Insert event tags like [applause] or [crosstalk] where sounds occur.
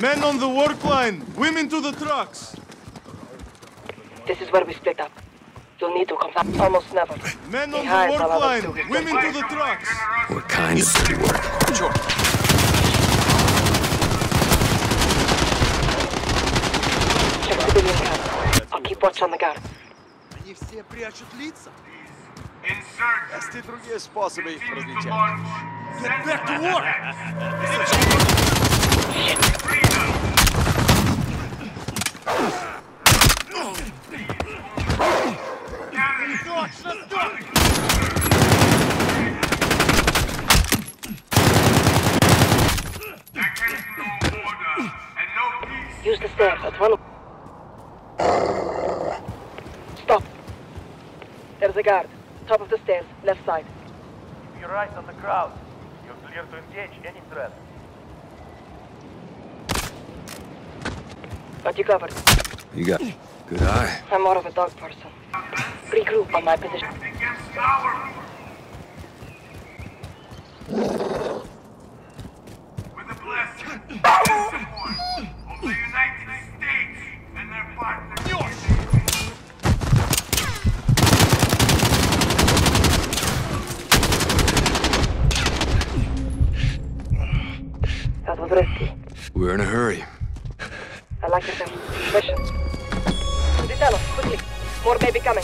Men on the work line! Women to the trucks! This is where we split up. You'll need to come back almost never. Men on Behind the work while line! others do it. Women to the trucks! What kind of dirty work? Sure. Check civilian camp. I'll keep watch on the guard. Они все прячут лица. Insert Есть и другие способы их to различать. launch. Get back to work! [laughs] There is no order and no. Use the stairs at one. Stop. There's a guard. Top of the stairs, left side. You're right on the crowd. You're clear to engage any threat. Got you covered. You got good eye. I'm more of a dog person. Regroup on my position. Against our with the blessing and [laughs] support of the United States and their partners. That. We're in a hurry. I like your mission. Detalo, quickly. More may be coming.